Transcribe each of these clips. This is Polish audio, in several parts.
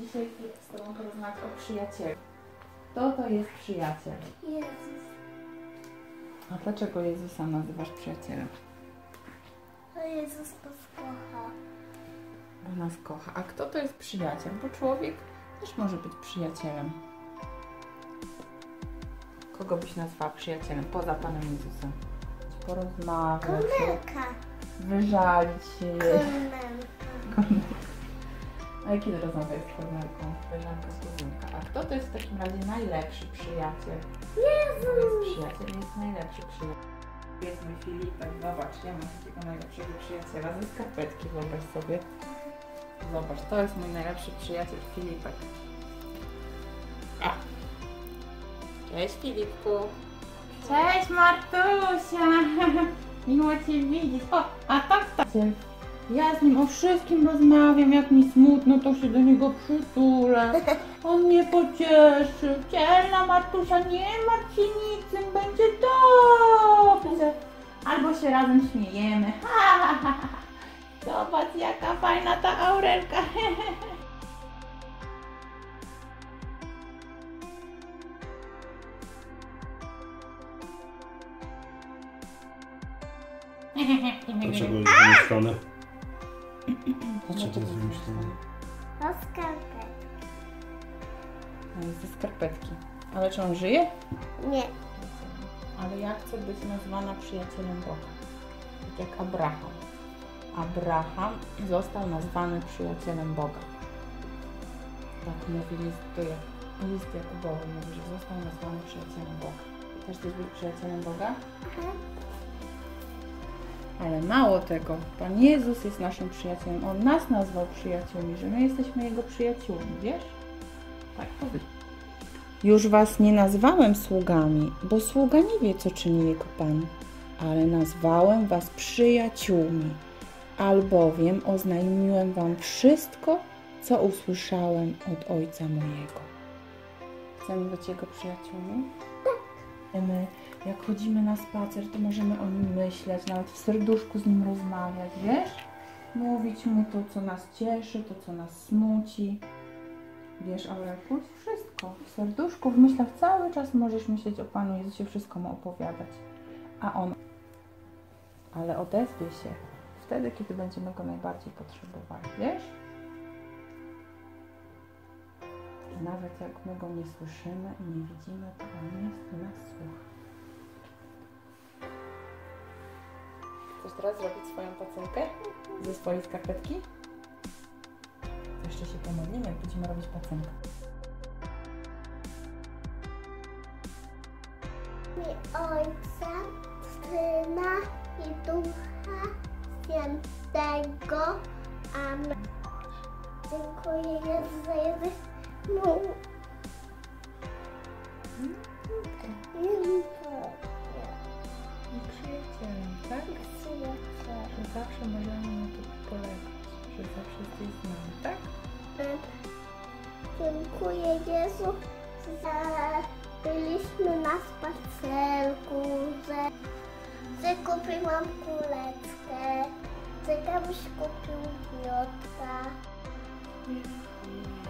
Dzisiaj z Tobą porozmawiać o przyjacielu. Kto to jest przyjaciel? Jezus, A dlaczego Jezusa nazywasz przyjacielem? to Jezus nas kocha. Bo nas kocha. A kto to jest przyjaciel? Bo człowiek też może być przyjacielem. Kogo byś nazwała przyjacielem poza Panem Jezusem? Porozmawiać, Komelka. Wyżalić się. Komelka. A kiedy rozmawiasz z koleżanką? Koleżanka z kuzynka. A kto to jest w takim razie najlepszy przyjaciel? To jest przyjaciel, jest najlepszy przyjaciel. Jest mój Filipek, zobacz, ja mam takiego najlepszego przyjaciela ze skarpetki, wyobraź sobie. Zobacz, to jest mój najlepszy przyjaciel Filipek. A. Cześć Filipku. Cześć Martusia. Miło Cię widzieć. O, a tak, tak. Ja z nim o wszystkim rozmawiam, jak mi smutno, to się do niego przytulę. On mnie pocieszy. Dzielna Martusia, nie martw się niczym, będzie dobrze. Albo się razem śmiejemy. Ha, ha, ha. Zobacz, jaka fajna ta Aurelka. Dlaczego jest wymyślone? Dlaczego jest wymyślone? To skarpet. No, jest ze skarpetki. Ale czy on żyje? Nie. Ale ja chcę być nazwana przyjacielem Boga. Tak jak Abraham. Abraham został nazwany przyjacielem Boga. Tak mówi list, do Jak- list Jakubowy, mówi, że został nazwany przyjacielem Boga. Też chcesz być przyjacielem Boga? Aha. Ale mało tego, Pan Jezus jest naszym przyjacielem. On nas nazwał przyjaciółmi, że my jesteśmy Jego przyjaciółmi, wiesz? Tak powiedz. Już was nie nazwałem sługami, bo sługa nie wie, co czyni jego Pan, ale nazwałem was przyjaciółmi, albowiem oznajmiłem wam wszystko, co usłyszałem od Ojca mojego. Chcemy być Jego przyjaciółmi? Jak chodzimy na spacer, to możemy o nim myśleć, nawet w serduszku z nim rozmawiać, wiesz? Mówić mu to, co nas cieszy, to, co nas smuci. Wiesz, Aurelku, wszystko. W serduszku, w myślach cały czas możesz myśleć o Panu Jezusie, wszystko mu opowiadać. A On... Ale odezwie się wtedy, kiedy będziemy Go najbardziej potrzebowali, wiesz? Nawet jak my Go nie słyszymy i nie widzimy, to On jest i nas słucha. Chcesz teraz zrobić swoją pacynkę ze swojej skarpetki? To jeszcze się pomodlimy, jak będziemy robić pacynkę. I Ojca, Syna i Ducha Świętego. Amen. Dziękuję Jezu za Jezus. No. Dziękuję. I przyjacielem, tak? Że zawsze możemy na to polegać, że zawsze jesteś z nami, tak? Dziękuję Jezu za byliśmy na spacerku, że, że kupiłam kuleczkę, że Gabuś kupił miotka. Przyjacielem,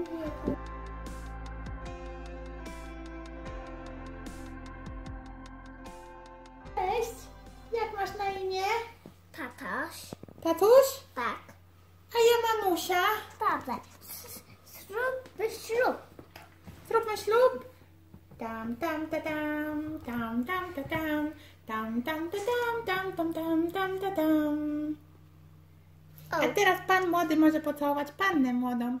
Tatuś? tak, A ja mamusia. dobrze, zrób ślub. Zróbmy ślub. Tam, tam, ta, tam, tam, tam, ta, tam, tam, tam, ta, tam, tam, tam, tam, tam, ta, tam. A teraz pan młody może pocałować pannę młodą.